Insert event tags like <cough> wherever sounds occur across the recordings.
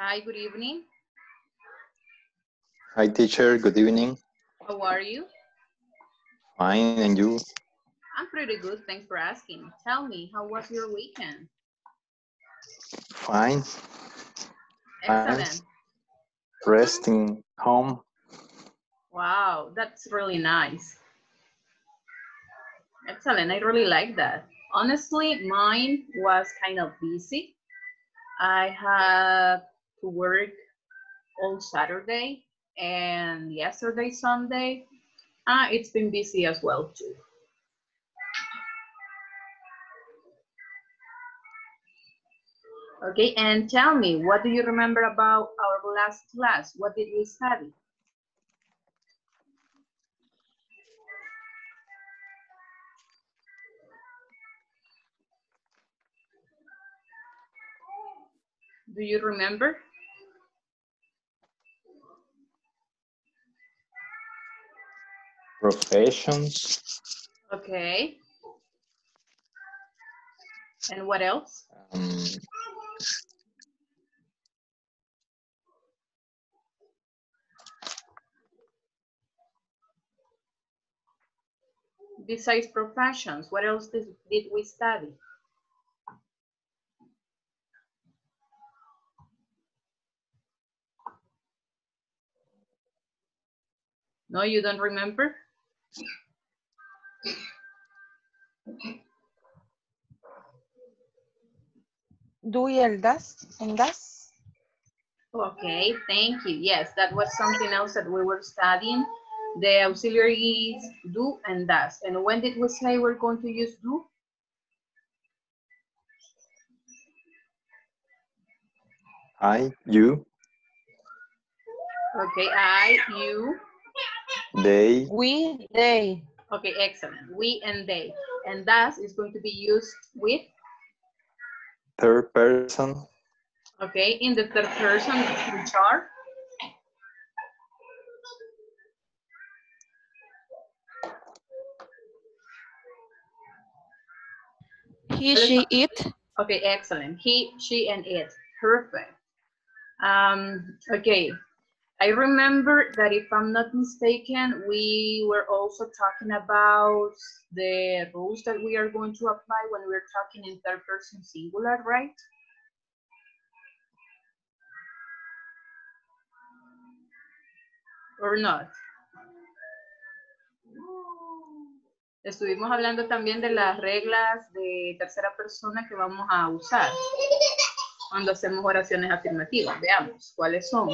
Hi, good evening. Hi, teacher. Good evening. How are you? Fine, and you? I'm pretty good. Thanks for asking. Tell me, how was your weekend? Fine. Excellent. Resting home. Wow, that's really nice. Excellent. I really like that. Honestly, mine was kind of busy. I had to work all Saturday and yesterday, Sunday. Uh, it's been busy as well, too. Okay, and tell me, what do you remember about our last class? What did we study? Do you remember? Professions. Okay. And what else? Um, Besides professions, what else did, did we study? No, you don't remember? Do y el das, en das. Okay, thank you. Yes, that was something else that we were studying. The auxiliaries do and does. And when did we say we're going to use do? I, you, Okay, I, you. They, We, they. Okay, excellent. We and they. And does is going to be used with, third person, okay, in the third person, which are, He, she, it. Okay, excellent. He, she, and it. Perfect. Um, okay. I remember that if I'm not mistaken, we were also talking about the rules that we are going to apply when we're talking in third person singular, right? Or not? Estuvimos hablando también de las reglas de tercera persona que vamos a usar cuando hacemos oraciones afirmativas. Veamos cuáles son.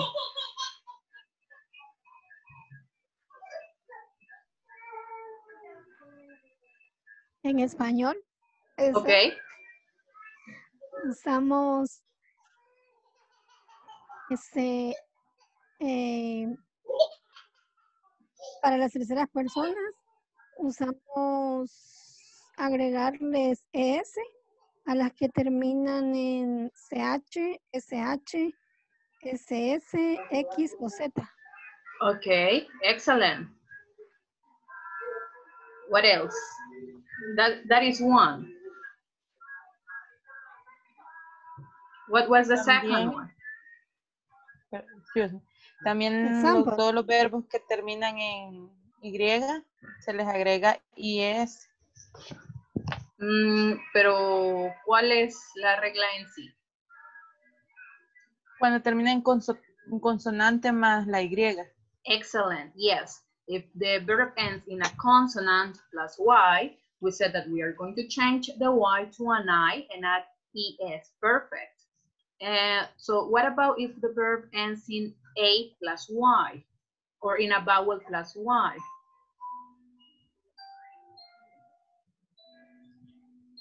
En español. ese, ¿Ok? Usamos ese eh, para las terceras personas usamos agregarles es a las que terminan en ch, sh, ss, x o z. Okay, excellent. What else? That that is one. What was the second También. one? Excuse me. También los- todos los verbos que terminan en Y se les agrega IS. Mm, pero ¿cuál es la regla en sí? Cuando termina en conso- en consonante más la Y. Excellent. Yes. If the verb ends in a consonant plus y, we said that we are going to change the y to an i and add es. Perfect. Uh, so what about if the verb ends in a plus y or in a vowel plus y?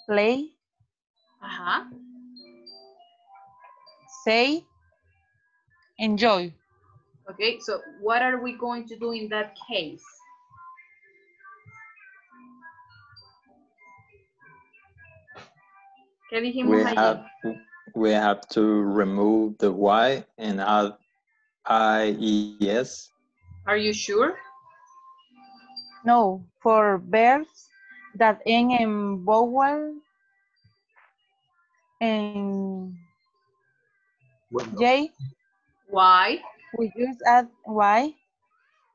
Play, Ajá. say, enjoy. Okay, so what are we going to do in that case? ¿Qué dijimos we allí? have, we have to remove the Y and add IES. Are you sure? No, for verbs that end in vowel en J, Why? We use add y.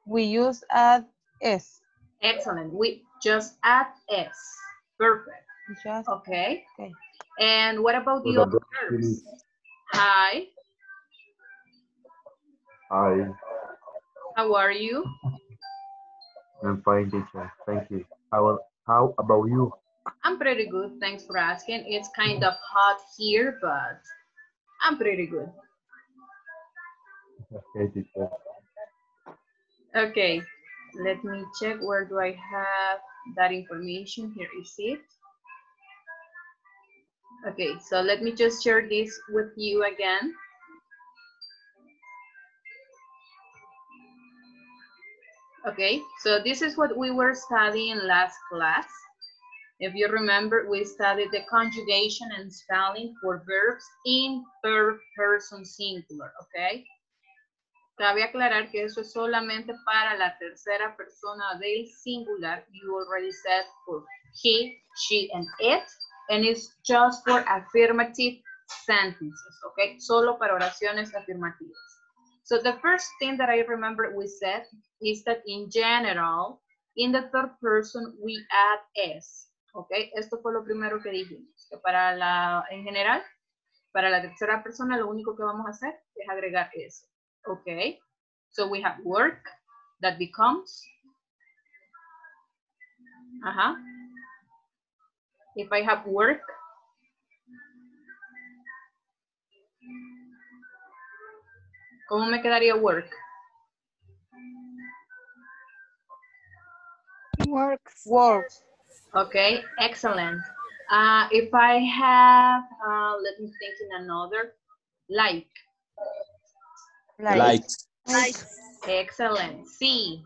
We use add s. Excellent. We just add S. Perfect. Just Okay. okay. And what about the other verbs? Hi, Hi, how are you? I'm fine, teacher. Thank you. How, how about you? I'm pretty good. Thanks for asking. It's kind of hot here, but I'm pretty good. Okay, teacher. Okay, let me check where do I have that information. Here is it. Okay, so let me just share this with you again. Okay, so this is what we were studying last class. If you remember, we studied the conjugation and spelling for verbs in third person singular, okay? Cabe aclarar que eso es solamente para la tercera persona del singular. You already said for he, she, and it. And it's just for affirmative sentences, okay? Solo para oraciones afirmativas. So the first thing that I remember we said is that in general, in the third person, we add s, okay? Esto fue lo primero que dijimos, que para la, en general, para la tercera persona, lo único que vamos a hacer es agregar s. Okay, so we have work that becomes. Uh-huh. If I have work, ¿cómo me quedaría work? Works. Work. Okay, excellent. Uh, if I have, uh, let me think in another, like, Like. Like, excellent. See,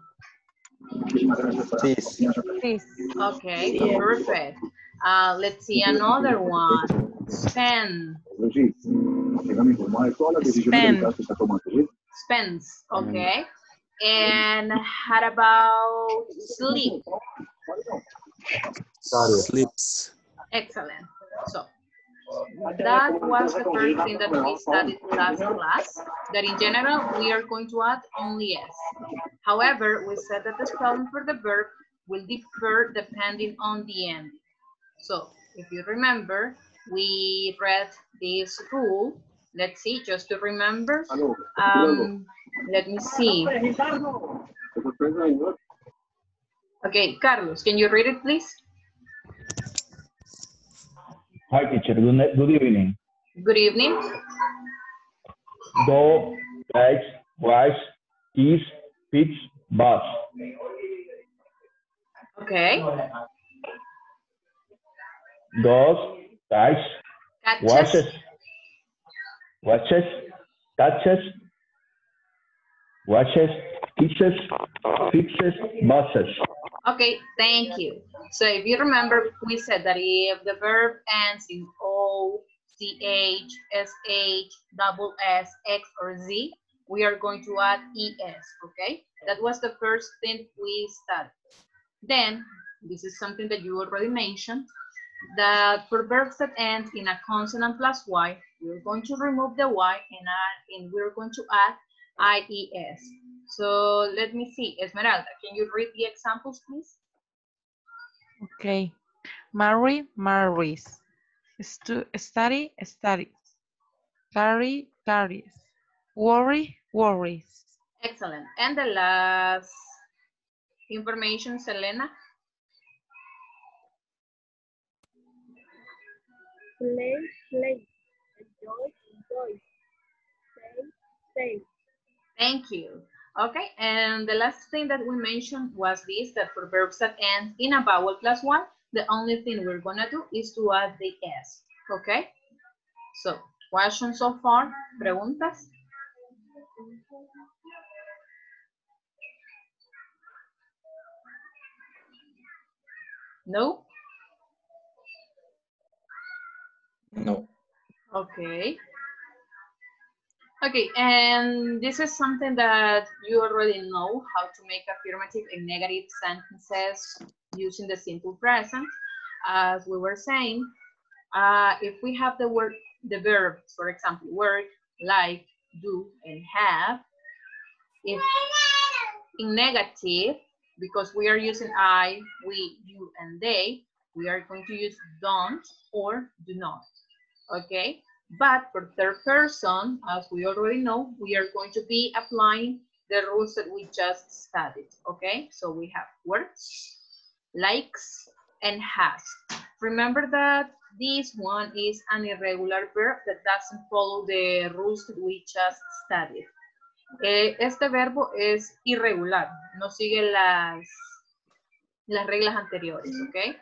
this, This. okay, perfect. Uh, let's see another one. Spend. Spend. Spends, okay. And how about sleep? Study. sleeps, Excellent. So that was the first thing that we studied last class, that in general, we are going to add only S. However, we said that the spelling for the verb will differ depending on the end. So if you remember, we read this rule. Let's see, just to remember. Um, let me see. Okay, Carlos, can you read it, please? Hi, teacher. Good, good evening. Good evening. Go, likes, watch, is, pitch, bus. Okay. Goes, likes, Catches. watches, watches, touches, watches, teaches, fixes, buses. Okay, thank you. So if you remember, we said that if the verb ends in O, CH, SH, double S, X, or Z, we are going to add ES, okay? That was the first thing we studied. Then, this is something that you already mentioned, that for verbs that end in a consonant plus Y, we're going to remove the Y and, add, and we're going to add IES. So let me see, Esmeralda, can you read the examples, please? Okay. Marry, marries. Stu study, studies. Carry, carries. Worry, worries. Excellent. And the last information, Selena? Play, play. Enjoy, enjoy. Say, say. Thank you. Okay, and the last thing that we mentioned was this, that for verbs that end in a vowel plus one, the only thing we're gonna do is to add the S, okay? So, questions so far? Preguntas? No? no, Okay. Okay, and this is something that you already know how to make affirmative and negative sentences using the simple present. As we were saying, uh, if we have the word, the verbs, for example, work, like, do, and have. If in negative, because we are using I, we, you, and they, we are going to use don't or do not, okay? But for third person, as we already know, we are going to be applying the rules that we just studied, okay? So we have words, likes, and has. Remember that this one is an irregular verb that doesn't follow the rules that we just studied. Eh, este verbo es irregular, no sigue las, las reglas anteriores, okay?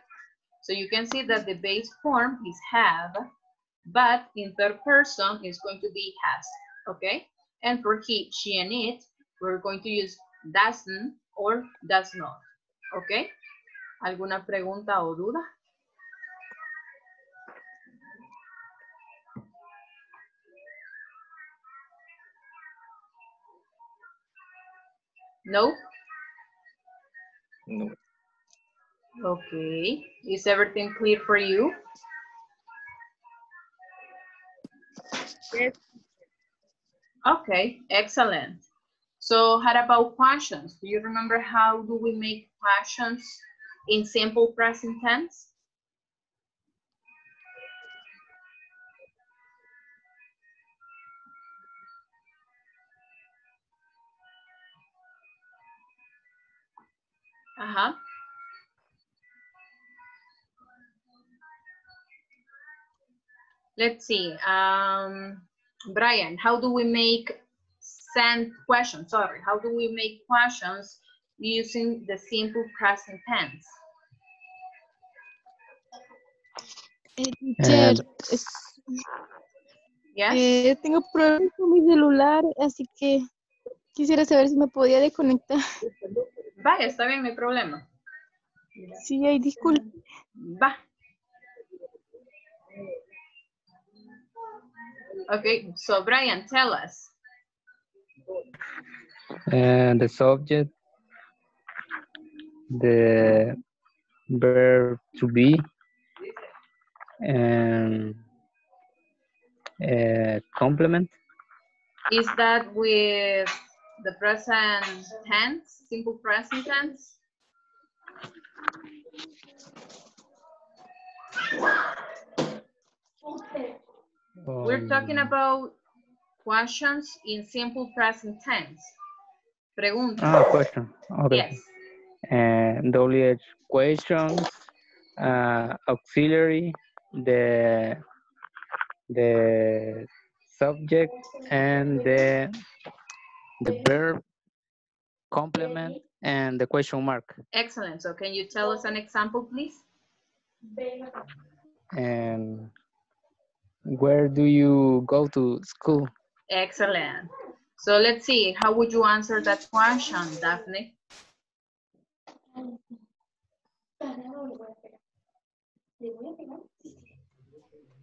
So you can see that the base form is have, but in third person is going to be has, okay? And for he, she, and it, we're going to use doesn't or does not, okay? ¿Alguna pregunta o duda? No? No. Okay. Is everything clear for you? Yes, Okay, excellent. So how about questions? Do you remember how do we make questions in simple present tense? Uh-huh. Let's see. Um, Brian, how do we make send questions? Sorry, how do we make questions using the simple present tense? Eh, teacher, Yes. eh, tengo problemas con mi celular, así que quisiera saber si me podía desconectar. Vaya, está bien, no hay problema. Sí, hay disculpe. Va. Okay, so Brian, tell us. and the subject, the verb to be, and a complement. Is that with the present tense, simple present tense? We're talking Um, about questions in simple present tense. Preguntas. Ah, question. Okay. Yes. And WH questions, uh, auxiliary, the the subject and the the verb complement and the question mark. Excellent. So can you tell us an example, please? And where do you go to school? Excellent. So let's see, how would you answer that question, Daphne?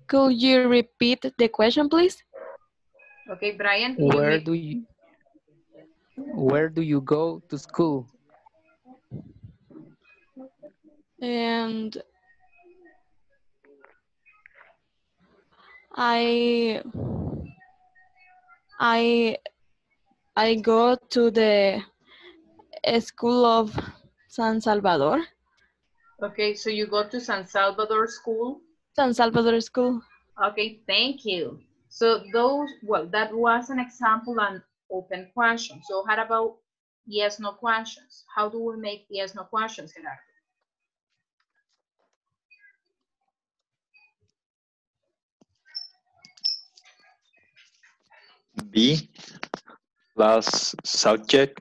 Could you repeat the question, please? Okay, Brian, can you Where do you where do you go to school? And I I I go to the school of San Salvador. Okay, so you go to San Salvador School? San Salvador School. Okay, thank you. So those, well, that was an example and open question. So how about yes, no questions? How do we make yes, no questions, Gerardo? Be plus subject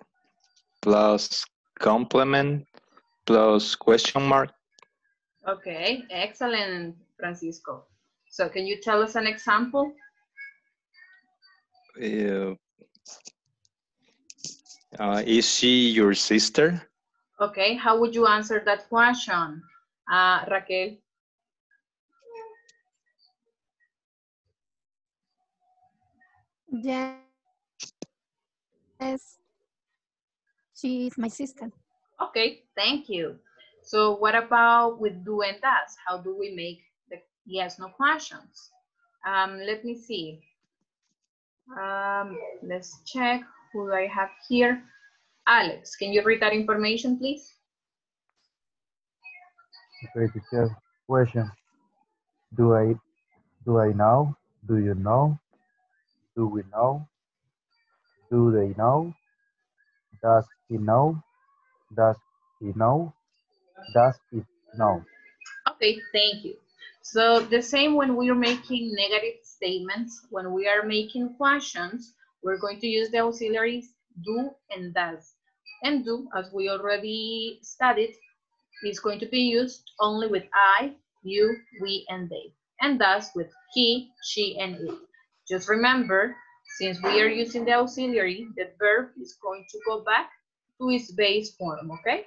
plus complement plus question mark. Okay, excellent, Francisco. So can you tell us an example? Uh, uh, is she your sister? Okay, how would you answer that question, uh, Raquel? Yes. She is my sister. Okay, thank you. So what about with do and does? How do we make the yes, no questions? Um, let me see. Um, let's check who do I have here. Alex, can you read that information, please? Okay, teacher. Question. Do I, do I know? Do you know? Do we know? Do they know? Does he know? Does he know? Does it know? Okay, thank you. So the same when we are making negative statements, when we are making questions, we're going to use the auxiliaries do and does. And do, as we already studied, is going to be used only with I, you, we, and they. And does with he, she, and it. Just remember, since we are using the auxiliary, the verb is going to go back to its base form, okay?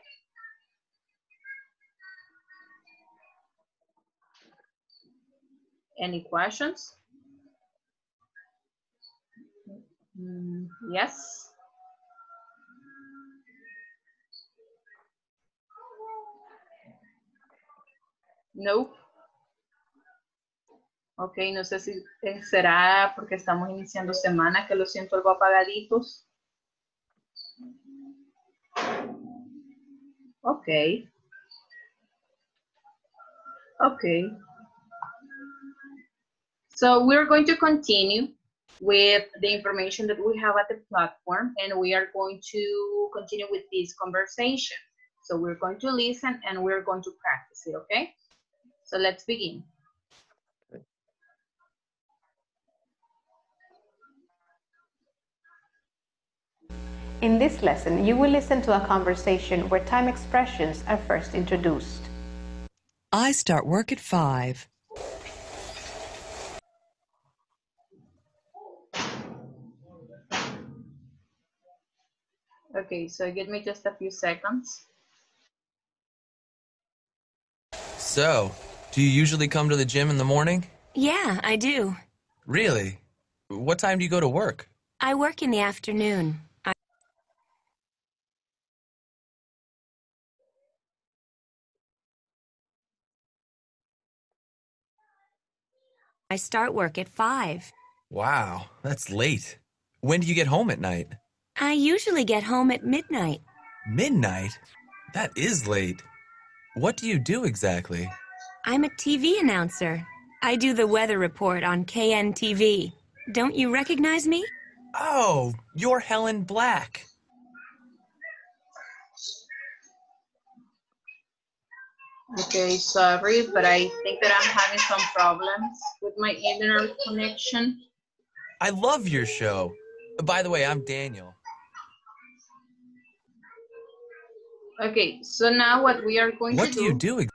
Any questions? Mm, yes? No. Ok, no sé si eh, será porque estamos iniciando semana que lo siento algo apagaditos. Ok. Okay. So we're going to continue with the information that we have at the platform and we are going to continue with this conversation. So we're going to listen and we're going to practice it, okay? So let's begin. In this lesson, you will listen to a conversation where time expressions are first introduced. I start work at 5. Okay, so give me just a few seconds. So, do you usually come to the gym in the morning? Yeah, I do. Really? What time do you go to work? I work in the afternoon. I start work at 5. Wow, that's late. When do you get home at night? I usually get home at midnight. Midnight? That is late. What do you do exactly? I'm a TV announcer. I do the weather report on KNTV. Don't you recognize me? Oh, you're Helen Black. Okay, sorry, but I think that I'm having some problems with my internet connection. I love your show. By the way, I'm Daniel. Okay, so now what we are going What to do do you do?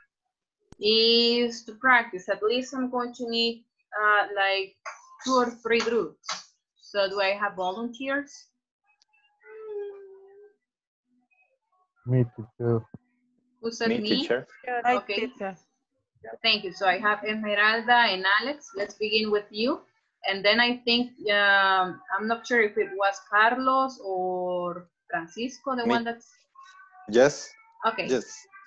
is to practice. At least I'm going to need uh, like two or three groups. So do I have volunteers? Me too. Who said Me, me? teacher. Okay. Thank you. So I have Esmeralda and Alex. Let's begin with you. And then I think, um, I'm not sure if it was Carlos or Francisco, the Me. one that's, Yes. okay. Yes.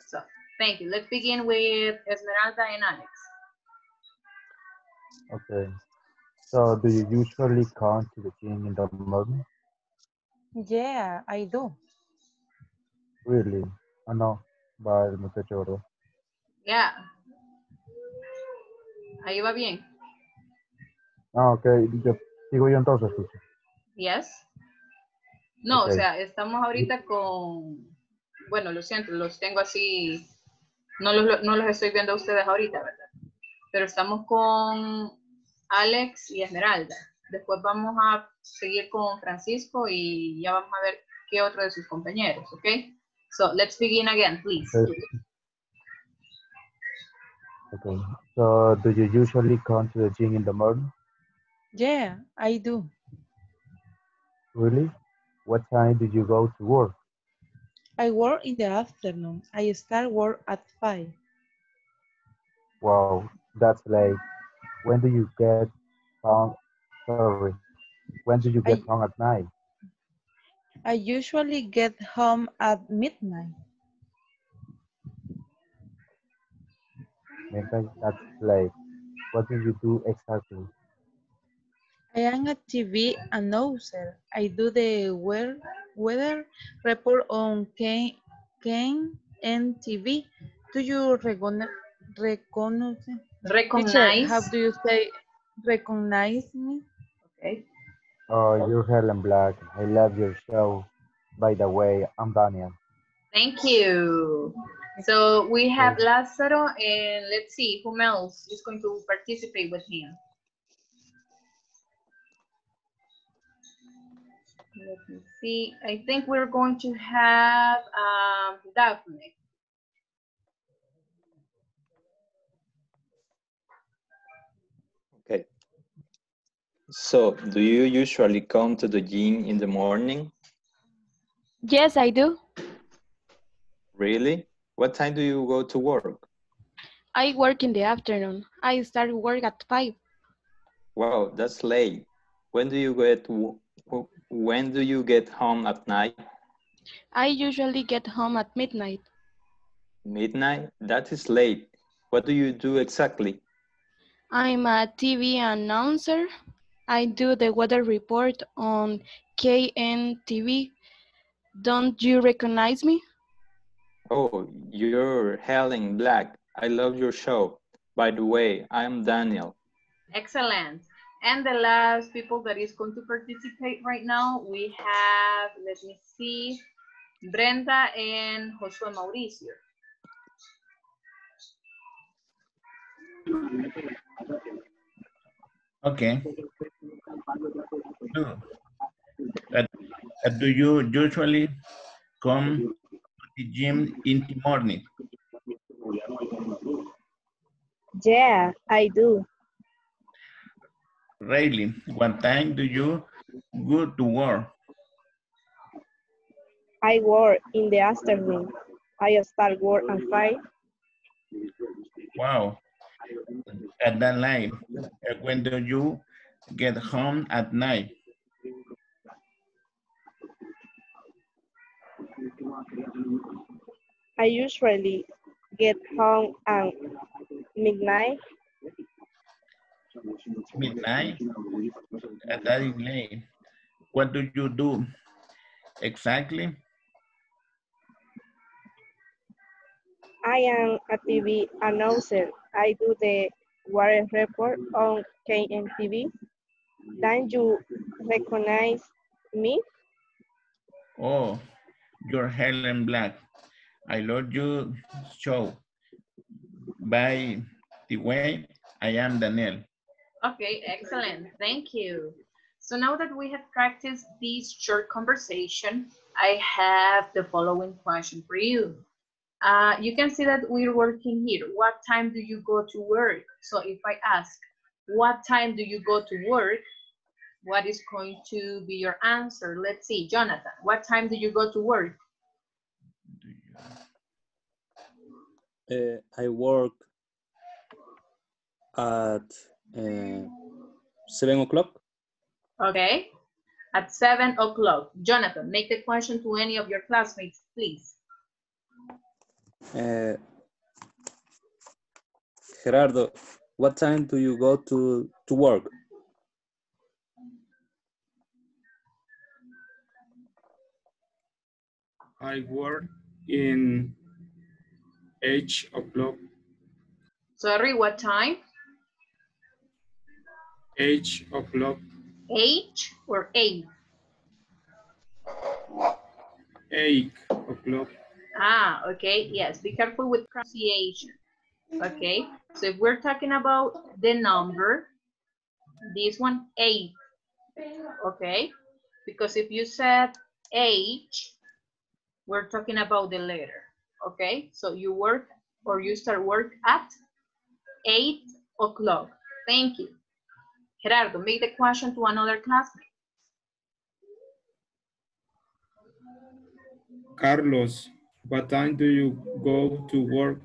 So, thank you. Let's begin with Esmeralda and Alex. Okay. So do you usually come to the gym in the morning? Yeah, I do. Really? Ah, no. Va el muchacho, ¿verdad? Yeah. Ahí va bien. Ah, ok. Yo, sigo yo entonces. Yes. No, o sea, estamos ahorita con, bueno, lo siento, los tengo así, no los, no los estoy viendo a ustedes ahorita, ¿verdad? Pero estamos con Alex y Esmeralda. Después vamos a seguir con Francisco y ya vamos a ver qué otro de sus compañeros, ¿ok? So, let's begin again, please. Okay. Okay. So do you usually come to the gym in the morning? Yeah, I do. Really? What time did you go to work? I work in the afternoon. I start work at 5. Wow, that's late. When do you get home? Sorry. When do you get I- home at night? I usually get home at midnight. Midnight, that's late. What do you do exactly? I I am a TV announcer. I do the weather, weather report on K, KNTV. Do you recognize, recognize, Recognize. how do you say recognize me? Okay. Oh, you're Helen Black. I love your show. By the way, I'm Daniel. Thank you. So we have Lázaro and let's see whom else is going to participate with him. Let me see. I think we're going to have um, Daphne. Okay. So, do you usually come to the gym in the morning? Yes, I do. Really? What time do you go to work? I work in the afternoon. I start work at 5. Wow, that's late. When do you get when do you get home at night? I usually get home at midnight. Midnight? That is late. What do you do exactly? I'm a TV announcer. I do the weather report on KNTV. Don't you recognize me? Oh, you're Helen Black. I love your show. By the way, I'm Daniel. Excellent. And the last people that is going to participate right now, we have, let me see, Brenda and Josué Mauricio. Okay. Do, uh, uh, do you usually come to the gym in the morning? Yeah, I do. Really? What time do you go to work? I work in the afternoon. I start work at 5. Wow. At that night, uh, when do you get home at night? I usually get home at midnight. Midnight? At that is late. What do you do exactly? I am a TV announcer. I do the weather report on KNTV. Don't you recognize me? Oh, you're Helen Black. I love your show. By the way, I am Daniel. Okay, excellent. Thank you. So now that we have practiced this short conversation, I have the following question for you. Uh, you can see that we're working here. What time do you go to work? So if I ask, what time do you go to work? What is going to be your answer? Let's see, Jonathan, what time do you go to work? Uh, I work at uh, seven o'clock. Okay, at seven o'clock. Jonathan, make the question to any of your classmates, please. Uh, Gerardo, what time do you go to, to work? I work in eight o'clock. Sorry, what time? Eight o'clock. Eight or eight? Eight o'clock. Ah, okay, yes, be careful with pronunciation. Okay, so if we're talking about the number, this one, eight, okay? Because if you said age, we're talking about the letter, okay? So you work or you start work at eight o'clock. Thank you. Gerardo, make the question to another classmate. Carlos, what time do you go to work?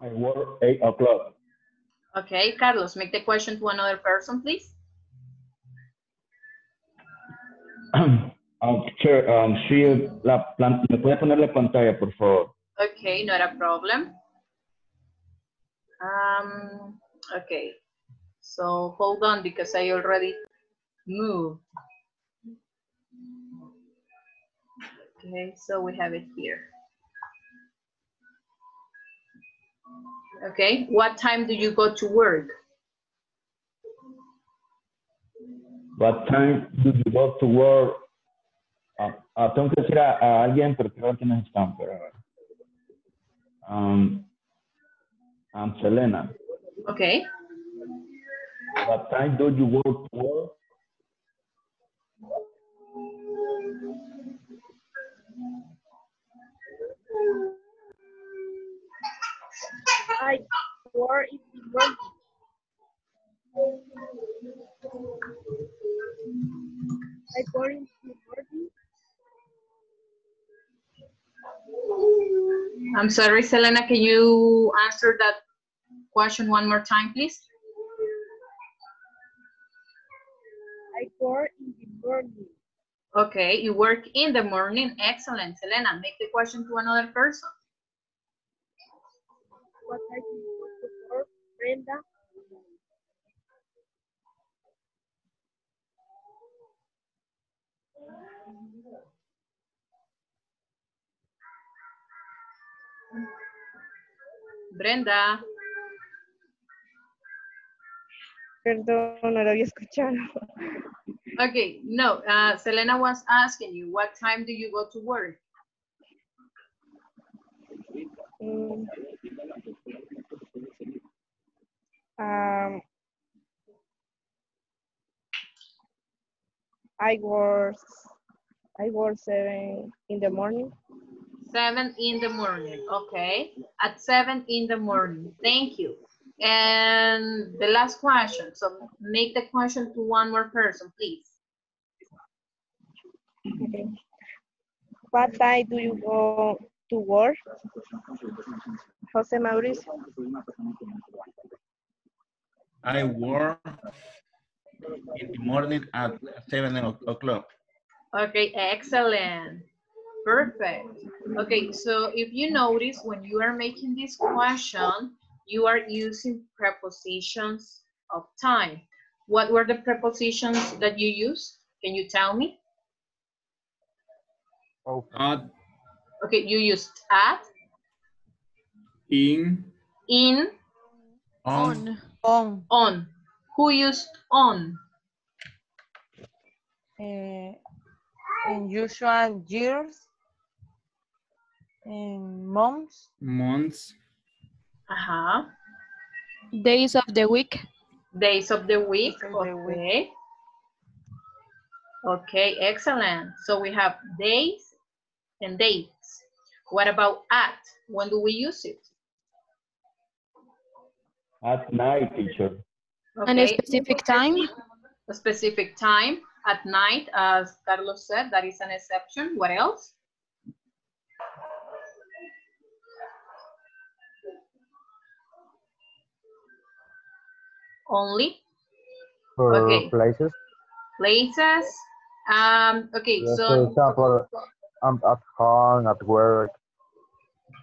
I work eight o'clock. Okay, Carlos, make the question to another person, please. <clears throat> Um, sure, um, sí, la, plan- ¿me puede poner la pantalla, por favor? Okay, not a problem. Um, okay. So hold on because I already moved. Okay, so we have it here. Okay, what time do you go to work? What time do you go to work? Ah, ah, tengo que decir a, a alguien, pero creo que no están. Pero, a um, I'm Selena. Okay, What time do you go to work? I work in the morning. I in the morning. I'm sorry, Selena, can you answer that question one more time, please? I work in the morning. Okay, you work in the morning. Excellent. Selena, make the question to another person. What do you go to Brenda? Brenda. Perdón, no lo había escuchado. Okay, no, uh, Selena was asking you, what time do you go to work? Um, I work, I work seven in the morning. Seven in the morning, okay. At seven in the morning, thank you. And the last question, so make the question to one more person, please. Okay. What time do you go to work? Jose Mauricio. I work in the morning at 7 o'clock. Okay, excellent. Perfect. Okay, so if you notice, when you are making this question, you are using prepositions of time. What were the prepositions that you used? Can you tell me? At, Okay, you used at, in, in, On, On. on. Who used on? eh, in usual years. In months. months, Uh-huh. Days of the week. Days of the week, Days of the week. okay. Okay, excellent. So we have days and dates. What about at? When do we use it? At night, teacher. Okay. And a specific time. A specific time at night, as Carlos said, that is an exception. What else? Only For Okay. places. places. Um, okay, Yes, so. for example, I'm at home, at work.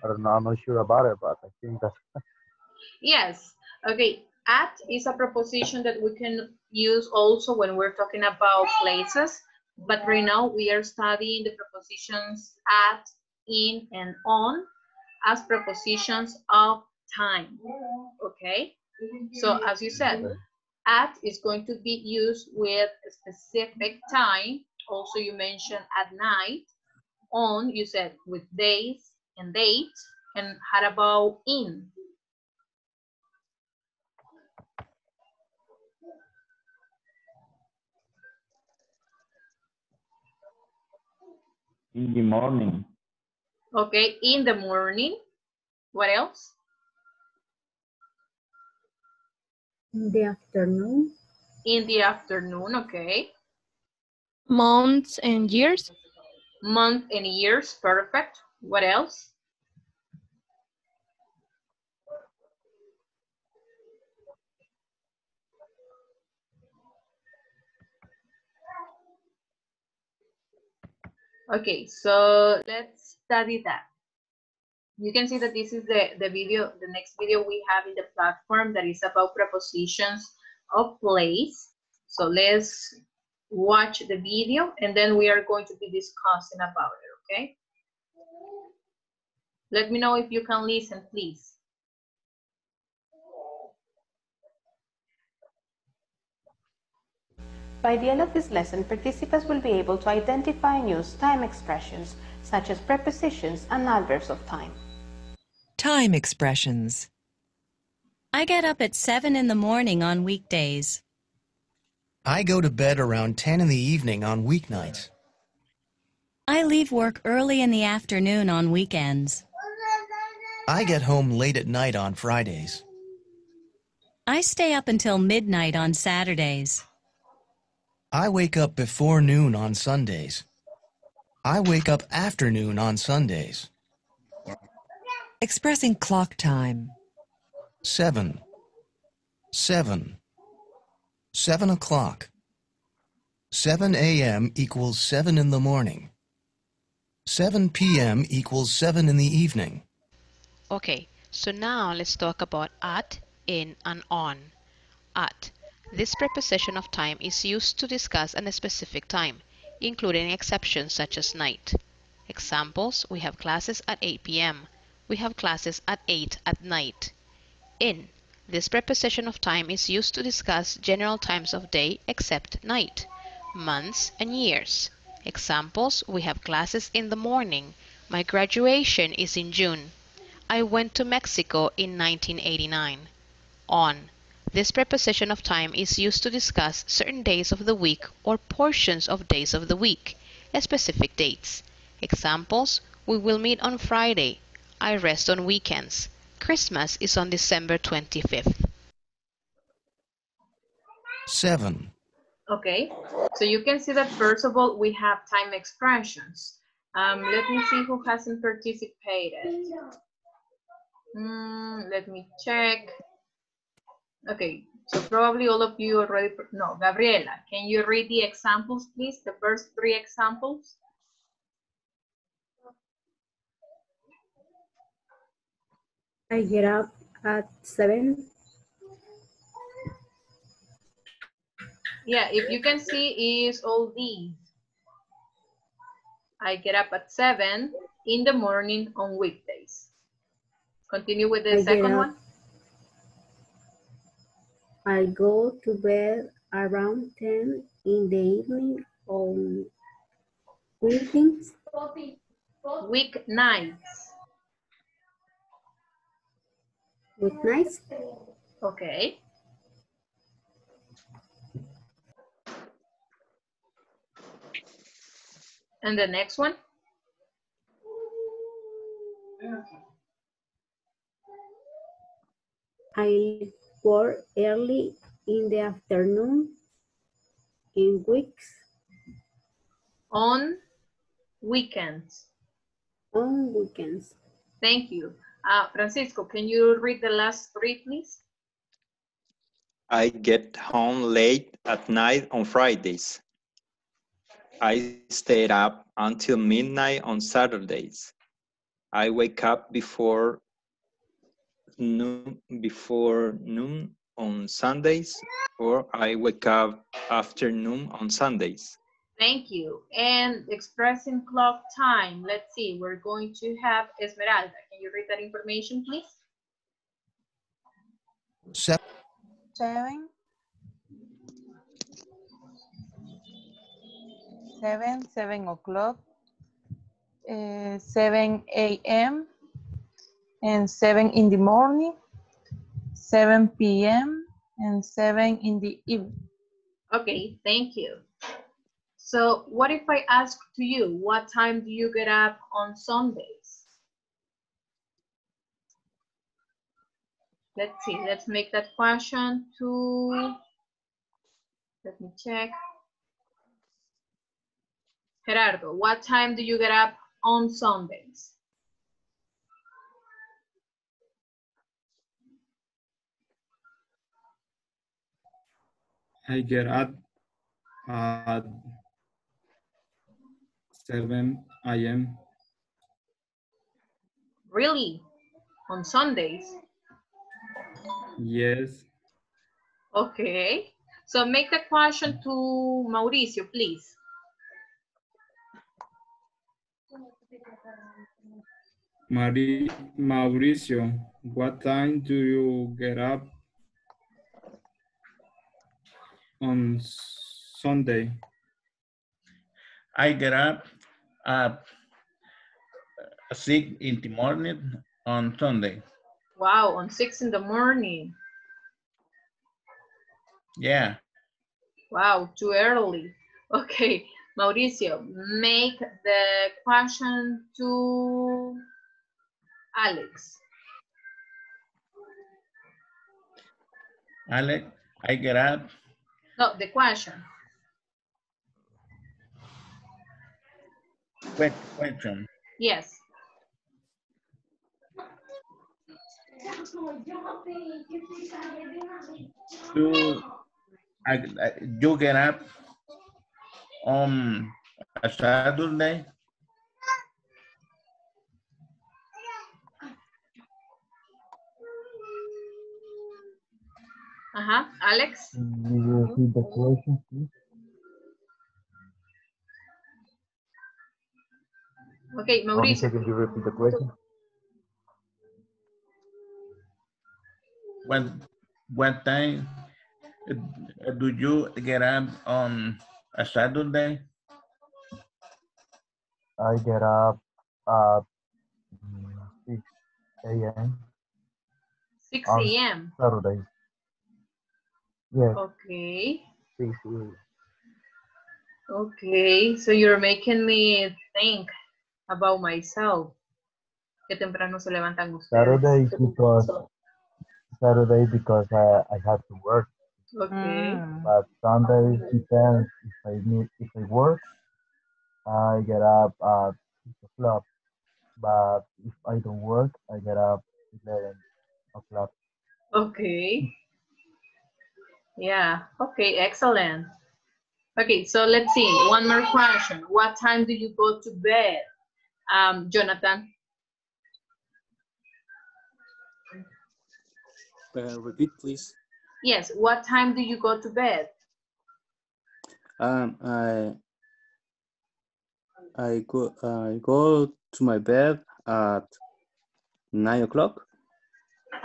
I don't know, I'm not sure about it, but I think that's <laughs> Yes, okay. At is a preposition that we can use also when we're talking about places. But right now we are studying the prepositions at, in, and on as prepositions of time. Okay? So as you said, at is going to be used with a specific time. Also, you mentioned at night. On, you said with days and dates. And how about in? In the morning. Okay, in the morning. What else? In the afternoon. In the afternoon, okay. Months and years. Month and years, perfect. What else? Okay, so let's study that. You can see that this is the, the video, the next video we have in the platform that is about prepositions of place. So let's watch the video and then we are going to be discussing about it, okay? Let me know if you can listen, please. By the end of this lesson, participants will be able to identify and use time expressions such as prepositions and adverbs of time. Time expressions. I get up at 7 in the morning on weekdays. I go to bed around 10 in the evening on weeknights. I leave work early in the afternoon on weekends. I get home late at night on Fridays. I stay up until midnight on Saturdays. I wake up before noon on Sundays. I wake up afternoon on Sundays. Expressing clock time. Seven. Seven. Seven o'clock. 7 a.m. equals 7 in the morning. 7 p.m. equals 7 in the evening. Okay, so now let's talk about at, in, and on. At. This preposition of time is used to discuss a specific time, including exceptions such as night. Examples, we have classes at 8 p.m. We have classes at 8 at night. In. This preposition of time is used to discuss general times of day except night, months, and years. Examples, we have classes in the morning. My graduation is in June. I went to Mexico in 1989. On. This preposition of time is used to discuss certain days of the week or portions of days of the week, specific dates. Examples, we will meet on Friday. I rest on weekends. Christmas is on December 25th. 7. Okay, so you can see that first of all, we have time expressions. Um, let me see who hasn't participated. Mm, let me check. Okay, so probably all of you already, no, Gabriela, can you read the examples, please? The first three examples? I get up at 7. Yeah, if you can see is all these. I get up at 7 in the morning on weekdays. Continue with the I second one. I go to bed around 10 in the evening on weekends. Weeknights. Weeknights. Okay. And the next one? I work early in the afternoon in weeks On weekends. on weekends. Thank you. Uh, Francisco, can you read the last three, please? I get home late at night on Fridays. I stayed up until midnight on Saturdays. I wake up before noon, before noon on Sundays, or I wake up after noon on Sundays. Thank you. And expressing clock time. Let's see, we're going to have Esmeralda. Can you read that information, please? 7. Seven. Seven, seven o'clock, uh, seven a.m. and seven in the morning, seven p.m. and seven in the evening. Okay, thank you. So what if I ask to you, what time do you get up on Sundays? Let's see, let's make that question to, let me check. Gerardo, what time do you get up on Sundays? I get up at 7 a.m. Really? On Sundays? Yes, Okay. So make the question to Mauricio, please. Mari Mauricio, what time do you get up on Sunday? I get up at six in the morning on Sunday. Wow, on six in the morning. Yeah. Wow, too early. <laughs> Okay, Mauricio, make the question to Alex. Alex, I get up. No, the question. Question. Yes. Do I, I- you get up on a Saturday? Uh-huh, Alex? Will you repeat the question, please? Okay, Only Mauricio. second, you repeat the question? What what time do you get up on a Saturday? I get up at mm, 6 a.m. 6 a.m. Saturday. Yes, Okay. 6 a.m. Okay, so you're making me think about myself. Qué temprano se levantan ustedes. Saturday because Saturday because I, I have to work. Okay. Mm. But Sunday depends if I need if I work. I get up at six o'clock. But if I don't work, I get up eleven o'clock. Okay. Yeah, okay, excellent. Okay, so let's see, one more question. What time do you go to bed? Um, Jonathan, Uh, repeat, please. yes, what time do you go to bed? Um, I I go I go to my bed at nine o'clock.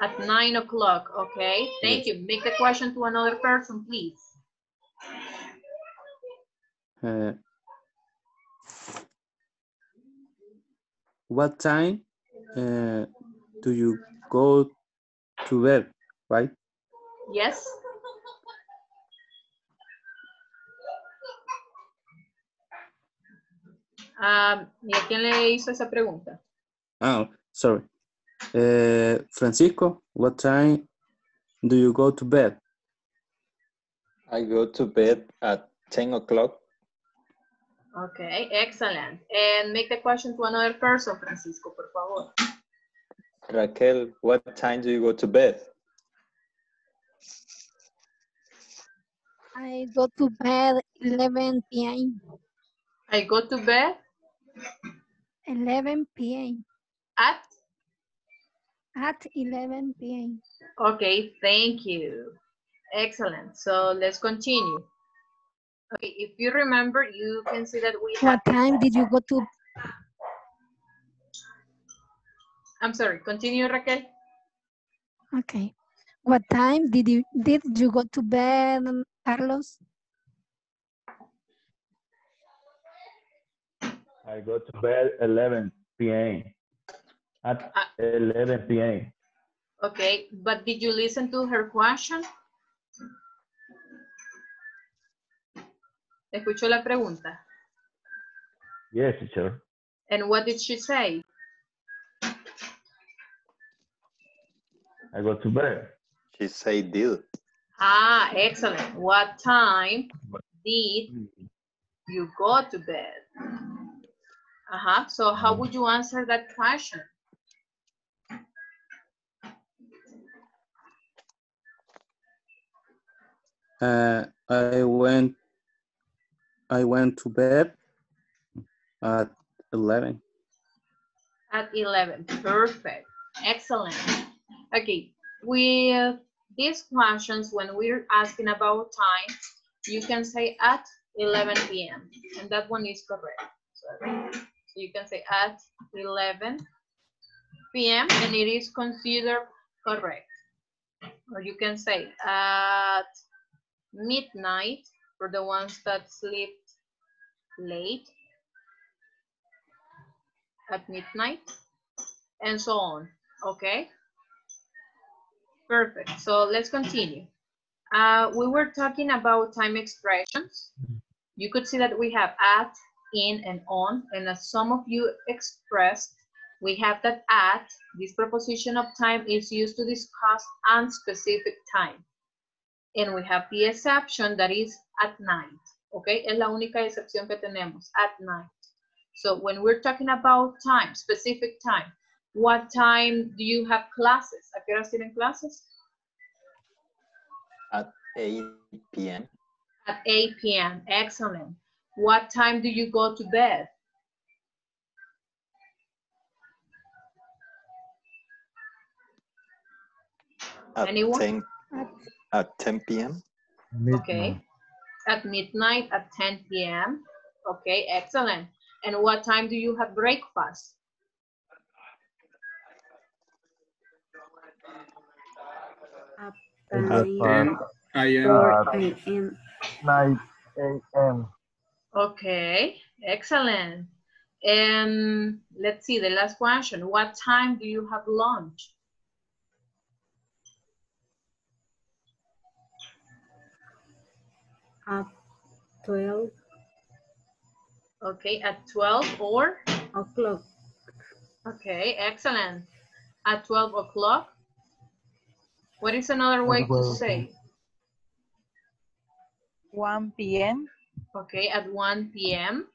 At nine o'clock, okay? Thank you. Make the question to another person, please. Uh, what time uh, do you go to bed? Right? Yes? Um, ¿Y a quién le hizo esa pregunta? Oh, sorry. Uh, Francisco, what time do you go to bed? I go to bed at 10 o'clock. Okay, excellent. And make the question to another person, Francisco, por favor. Raquel, what time do you go to bed? I go to bed 11 p.m. I go to bed 11 p.m. at? At 11 p.m. Okay, thank you. Excellent. So let's continue. Okay, if you remember, you can see that we What time did you go to? I'm sorry, continue, Raquel. Okay. What time did you did you go to bed, Carlos? I go to bed 11 p.m. At ah. 11 p.m. Okay, but did you listen to her question? Escuchó la pregunta. Yes, teacher. And what did she say? I go to bed. She said did. Ah, excellent. What time did you go to bed? Uh-huh. So how would you answer that question? Uh, I went I went to bed at 11. At 11. Perfect. Excellent. Okay. With these questions, when we're asking about time, you can say at 11 p.m. And that one is correct. So, you can say at 11 p.m. and it is considered correct. Or you can say at midnight for the ones that slept late at midnight and so on. Okay? Perfect. So let's continue. Uh, we were talking about time expressions. You could see that we have at, in, and on. And as some of you expressed, we have that at, this preposition of time is used to discuss unspecific time. And we have the exception that is at night. Okay, es la única excepción que tenemos, at night. So when we're talking about time, specific time, what time do you have classes? ¿A qué horas tienen clases? At 8 p.m. At 8 p.m. Excellent. What time do you go to bed? At Anyone? 10, at 10 p.m. Okay. At midnight at 10 p.m. Okay, excellent. And what time do you have breakfast? And I a.m. 9 a.m. Okay, excellent. And let's see the last question. What time do you have lunch? At 12 Okay, at 12 or? o'clock. Okay, excellent. At 12 o'clock? What is another way to say? 1 p.m. Okay, at 1 p.m.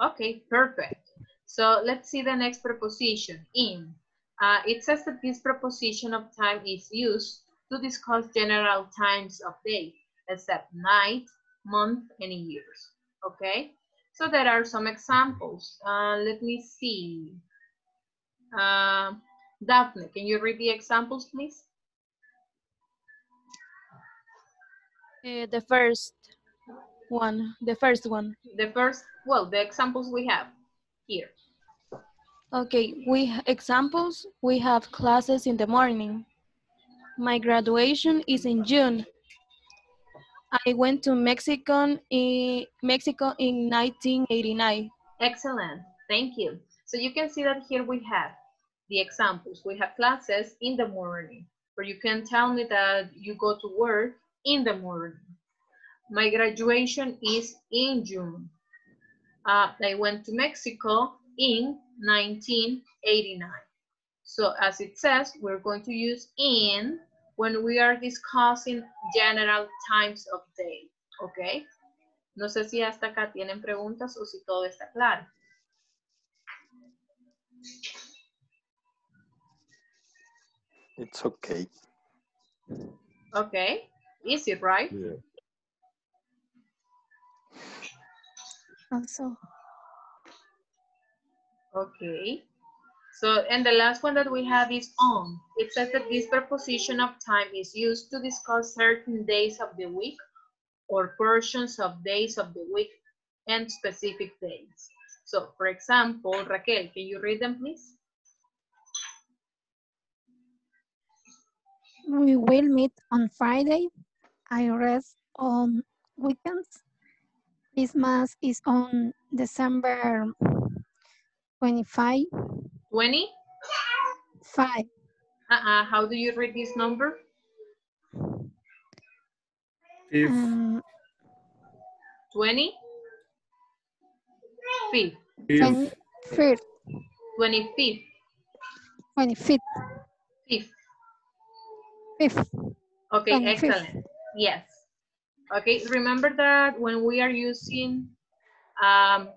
Okay, perfect. So let's see the next preposition, in. Uh, it says that this preposition of time is used to discuss general times of day, except night, month, and years. Okay, so there are some examples. Uh, let me see. Uh, Daphne, can you read the examples, please? Uh, the first one, the first one. The first, well, the examples we have here. Okay, we examples, we have classes in the morning. My graduation is in June. I went to Mexico in Mexico in 1989. Excellent, thank you. So you can see that here we have the examples. We have classes in the morning, or you can tell me that you go to work in the morning. My graduation is in June. Uh, I went to Mexico in 1989. So as it says, we're going to use in when we are discussing general times of day, okay? No sé si hasta acá tienen preguntas o si todo está claro. It's okay. Okay, easy, right? Yeah. Also, Okay. So, and the last one that we have is on. It says that this preposition of time is used to discuss certain days of the week or portions of days of the week and specific days. So, for example, Raquel, can you read them, please? we will meet on Friday. I rest on weekends. Christmas is on December 25. 20? Five. Uh-uh. How do you read this number? If Um, 20? Fifth. if 25th. 25th. 25th. Fifth. Fifth. Okay, 25th. excellent. Yes. Okay, remember that when we are using um,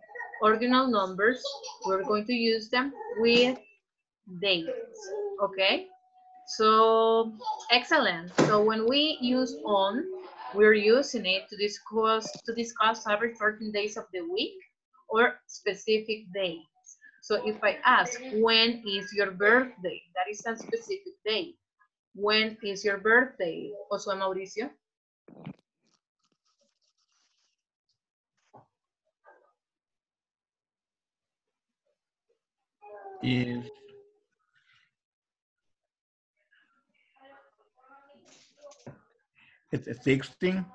ordinal numbers, we're going to use them with dates, okay? So, excellent. So when we use on, we're using it to discuss to discuss every certain days of the week or specific days. So if I ask, when is your birthday? That is a specific day. When is your birthday, Josué Mauricio? Is it's a 16?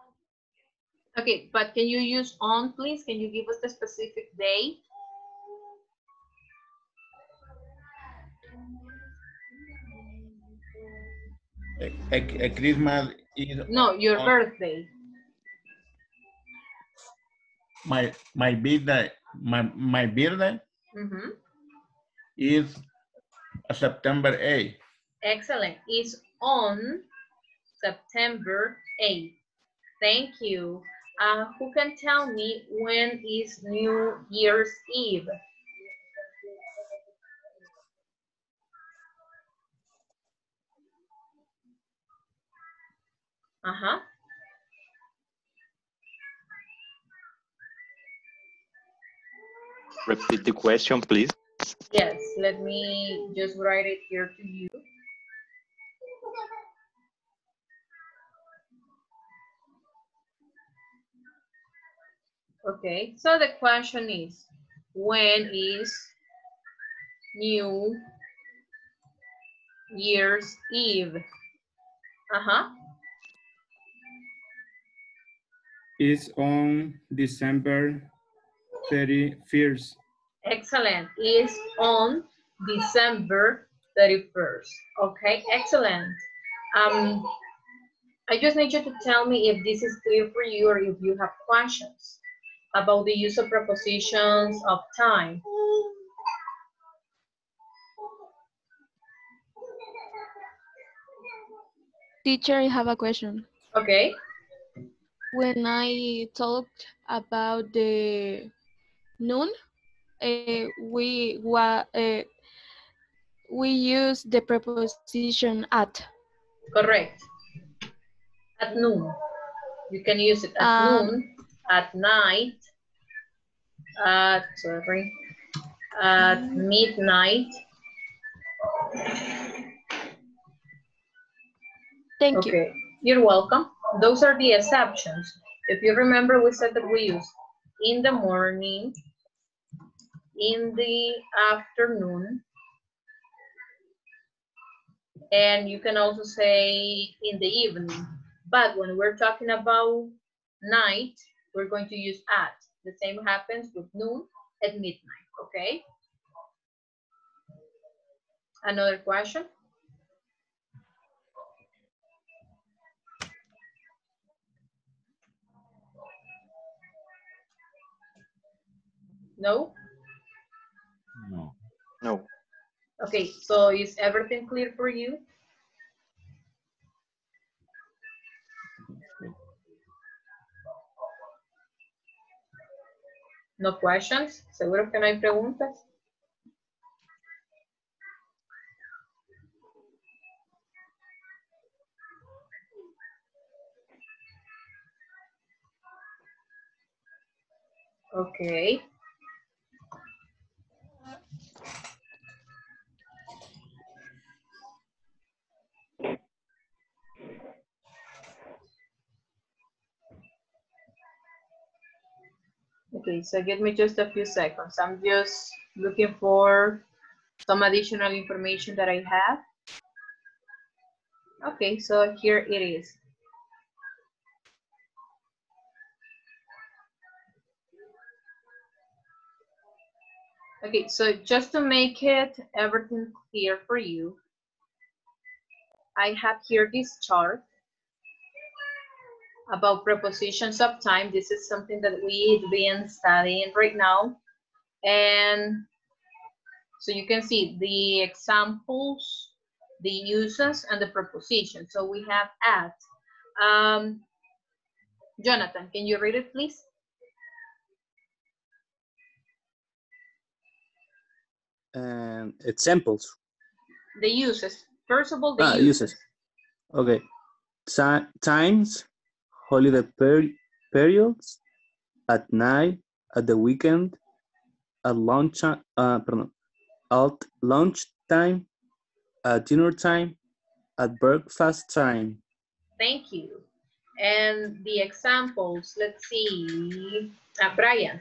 Okay, but can you use on, please? Can you give us the specific day? A, a- a Christmas is No, your on birthday. my my birthday my my birthday Mhm. Is September 8. Excellent. It's on September 8th. Thank you. Uh, who can tell me when is New Year's Eve? Uh-huh. Repeat the question, please. Yes, let me just write it here to you. Okay, so the question is, when is New Year's Eve? Uh-huh. It's on December 31st. Excellent. Is on December 31st. Okay, excellent. Um, I just need you to tell me if this is clear for you or if you have questions about the use of prepositions of time. Teacher, I have a question. Okay. When I talked about the noon, uh, we wa, uh, we use the preposition at. Correct. At noon. You can use it at Um, noon, at night, at, sorry, at midnight. Thank you. okay. You're welcome. Those are the exceptions. If you remember, we said that we use in the morning, in the afternoon, and you can also say in the evening. But when we're talking about night, we're going to use at. The same happens with noon at midnight, okay? Another question? No? No. Okay, so is everything clear for you? No questions? ¿Seguro que no hay preguntas? Okay. Okay, so give me just a few seconds. I'm just looking for some additional information that I have. Okay, so here it is. Okay, so just to make it everything clear for you, I have here this chart about prepositions of time. This is something that we've been studying right now. And so you can see the examples, the uses, and the preposition. So we have at. Um, Jonathan, can you read it, please? And examples. The uses. First of all, the Ah, uses. uses. Okay. Ti- times, holiday per periods, at night, at the weekend, at lunch, uh, pardon, at lunch time, at dinner time, at breakfast time. Thank you. And the examples, let's see. Uh, Brian,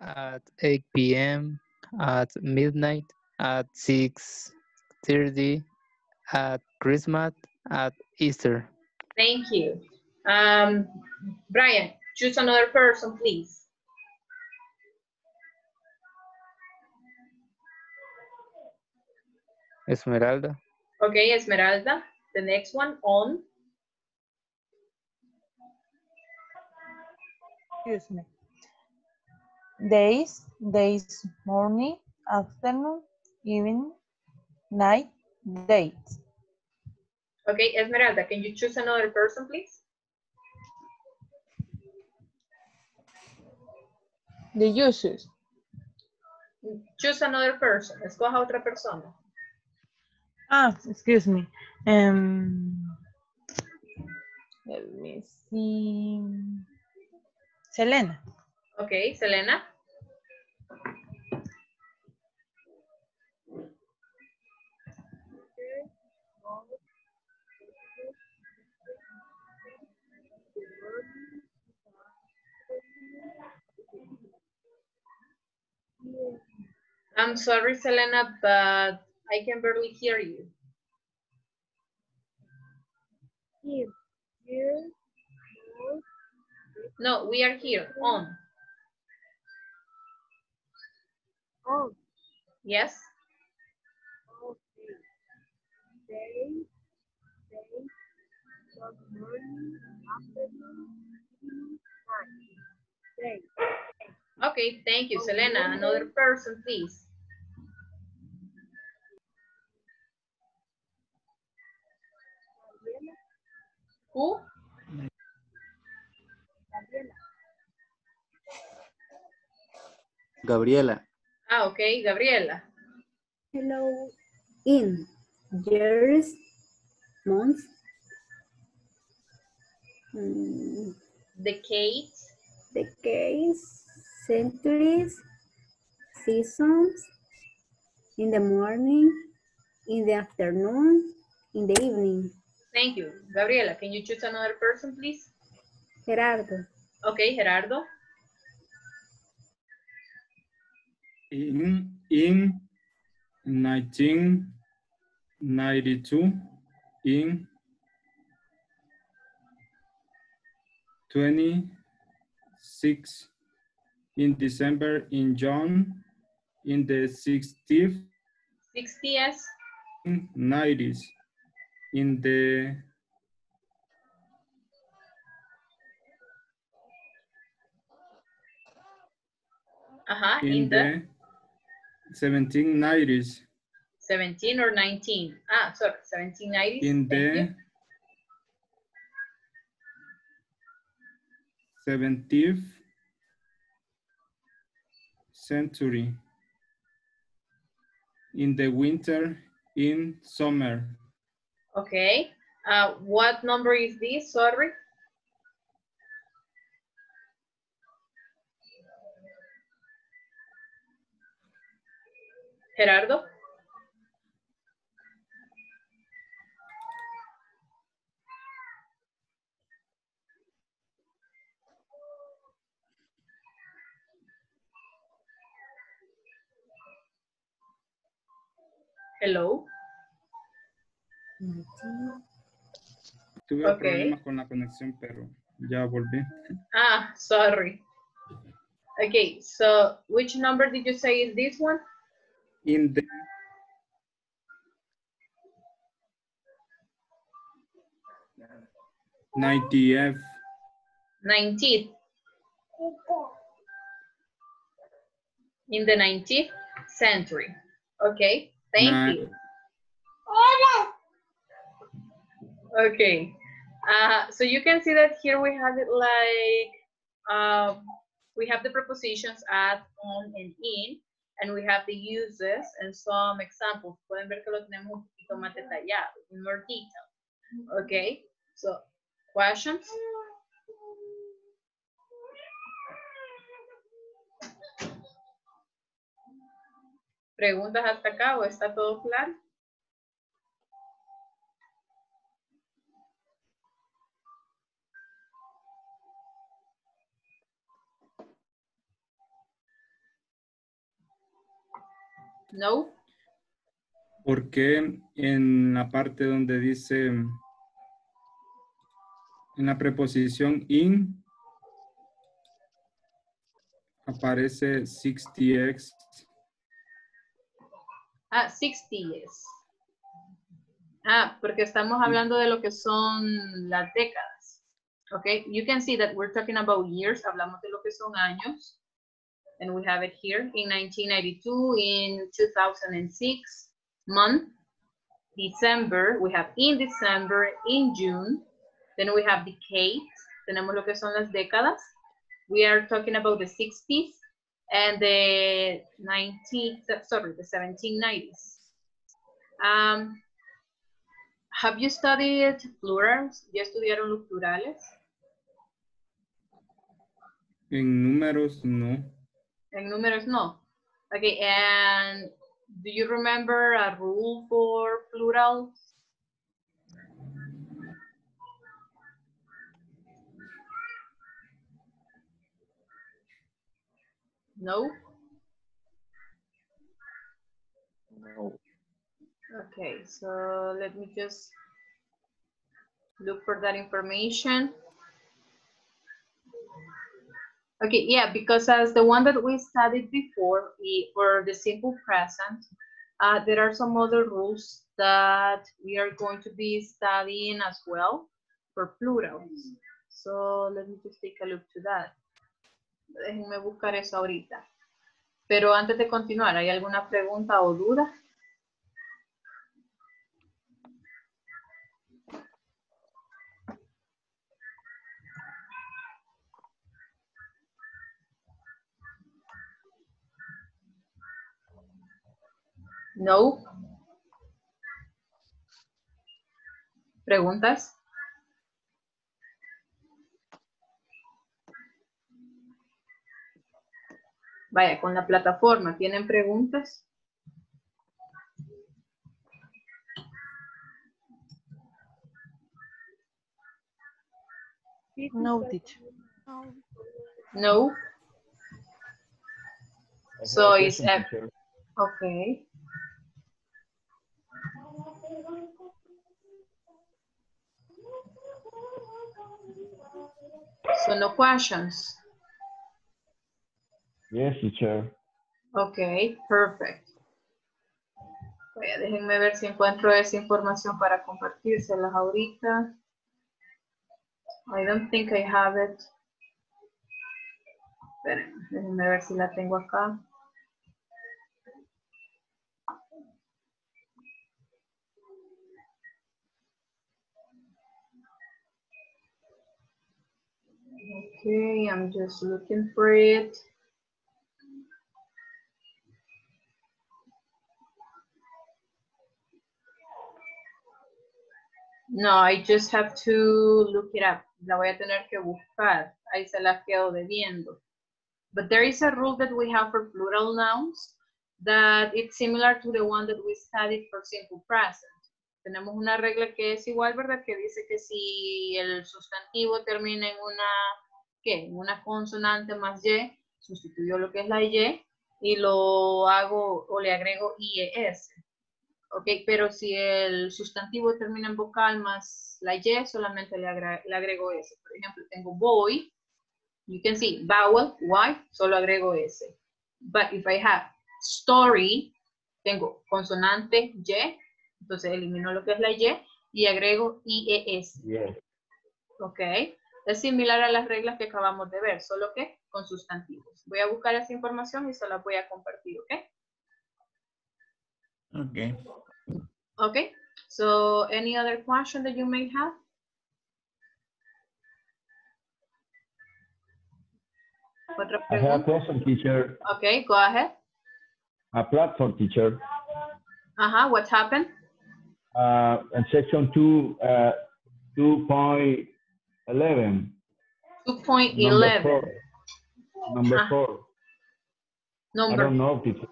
At 8 p.m., at midnight, at 6.30, at Christmas, at Easter. thank you. Um, Brian, choose another person, please. Esmeralda, Okay, Esmeralda. The next one on. Excuse me. Days, days, morning, afternoon, evening, night, date. Okay, Esmeralda, can you choose another person, please? The uses. Choose another person. Escoja otra persona. Ah, excuse me. Um, let me see. Selena. Okay, Selena. I'm sorry, Selena, but I can barely hear you. Here, here, No, we are here, on. on, Yes? okay. Day, day, morning, afternoon, evening, night. Day. Okay, thank you, Selena. Another person, please. Who? Gabriela, Ah, okay, Gabriela. Hello, in years, months, mm, Decades, decades, centuries, seasons, in the morning, in the afternoon, in the evening. Thank you. Gabriela, can you choose another person, please? Gerardo, Okay, Gerardo. In, in 1992, in 26, in December, in June, in the 60th, 60s, 90s, in the uh-huh, in, in the the 1790s, 17 or 19. Ah, sorry, 1790s. in the 17th century, in the winter, in summer, Okay. Uh, what number is this? Sorry. Gerardo. Hello. Tuve Ok. problemas con la conexión, pero ya volví. Ah, sorry. Okay, so which number did you say is this one? In the ninetieth, 19th. In the 19th century. Okay, thank Nine. you. Okay, uh, so you can see that here we have it like, um, we have the prepositions at, on, and in, and we have the uses and some examples. Pueden ver que lo tenemos un poquito más detallado, in more detail. Okay, so questions? ¿Preguntas hasta acá o está todo claro? No. ¿Por qué en la parte donde dice, en la preposición in, aparece 60x? Ah, 60 years. Ah, porque estamos hablando de lo que son las décadas. Okay, you can see that we're talking about years. Hablamos de lo que son años. And we have it here in 1992, in 2006, month, December. We have in December, in June. Then we have decades. Tenemos lo que son las décadas. We are talking about the 60s and the 19th, sorry, the 1790s. Um, have you studied plurals? ¿Ya estudiaron los plurales? En números, no. En números, no. Okay, and do you remember a rule for plurals? No? No. Okay, so let me just look for that information. Okay, yeah, because as the one that we studied before, for the simple present, uh, there are some other rules that we are going to be studying as well for plurals. So let me just take a look to that. Déjenme buscar eso ahorita. Pero antes de continuar, ¿hay alguna pregunta o duda? No. ¿Preguntas? Vaya, con la plataforma, ¿tienen preguntas? No, teacher. No. So it's a- okay. So no questions. Yes, teacher. Okay, perfect. Vaya, déjenme ver si encuentro esa información para compartírselas ahorita. I don't think I have it. Esperen, déjenme ver si la tengo acá. Okay, I'm just looking for it. No, I just have to look it up. La voy a tener que buscar. Ahí se la quedo debiendo. But there is a rule that we have for plural nouns that it's similar to the one that we studied for simple present. Tenemos una regla que es igual, ¿verdad? Que dice que si el sustantivo termina en una, ¿qué? Una consonante más Y, sustituyo lo que es la Y y lo hago o le agrego IES. Ok, pero si el sustantivo termina en vocal más la Y, solamente le, agra- le agrego S. Por ejemplo, tengo boy, you can see vowel, Y, solo agrego S. But if I have story, tengo consonante Y, entonces elimino lo que es la Y y agrego IES. Yes. Ok, es similar a las reglas que acabamos de ver, solo que con sustantivos. Voy a buscar esa información y se la voy a compartir, ¿ok? Okay. Okay, so any other question that you may have? I have a pregunta? question, teacher. Okay, go ahead. A platform, teacher. Uh-huh, what happened? Uh, in section two, uh, 2.11. Number 2.11. four. Number Ah. four. I don't know, teacher.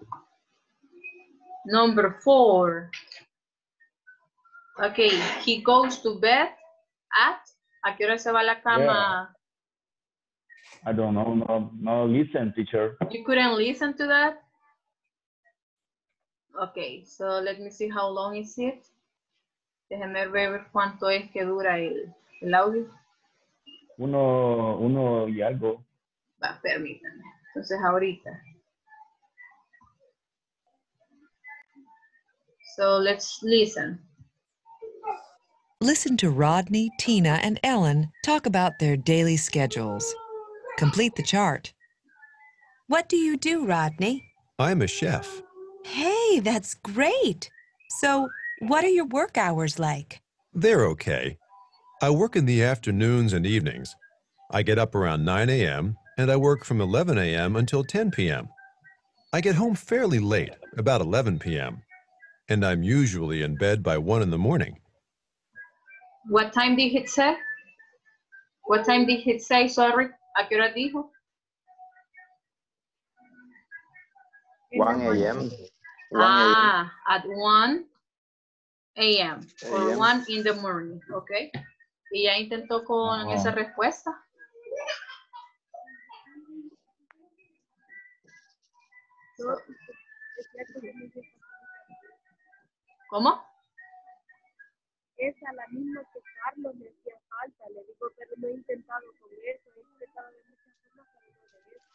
Number four. Okay, he goes to bed at, ¿a qué hora se va a la cama? I don't know. No, no listen, teacher. You couldn't listen to that? Okay, so let me see how long is it. Déjeme ver cuánto es que dura el, el audio. Uno, uno y algo. Va, permítanme. Entonces ahorita. So let's listen. Listen to Rodney, Tina, and Ellen talk about their daily schedules. Complete the chart. What do you do, Rodney? I'm a chef. Hey, that's great. So, what are your work hours like? They're okay. I work in the afternoons and evenings. I get up around 9 a.m. and I work from 11 a.m. until 10 p.m. I get home fairly late, about 11 p.m. And I'm usually in bed by 1 in the morning. What time did he say? What time did he say? Sorry. ¿A qué hora dijo? 1 a.m. Ah, at 1 a.m. or 1 in the morning, okay. Y ya intentó con Ah. esa respuesta. ¿Cómo? Esa la misma que Carlos me hacía falta, le digo, pero no he intentado con eso, he intentado de muchas formas, pero no de eso.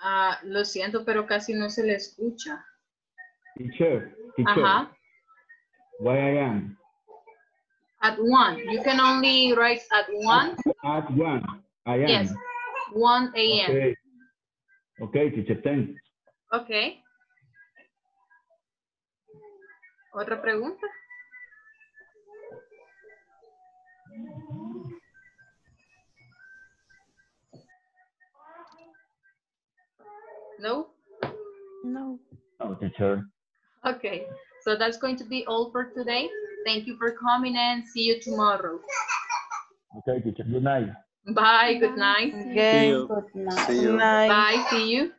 Ah, lo siento, pero casi no se le escucha. Teacher, teacher. Ajá. Why I am? At 1. You can only write at 1. At one. I am. Yes. 1 a.m. Okay. Okay, teacher, thanks. Okay. ¿Otra pregunta? No? No. No, teacher. Okay. So that's going to be all for today. Thank you for coming and see you tomorrow. Okay, teacher. Good night. Bye. Good night. Okay. See you. Good night. Bye. See you.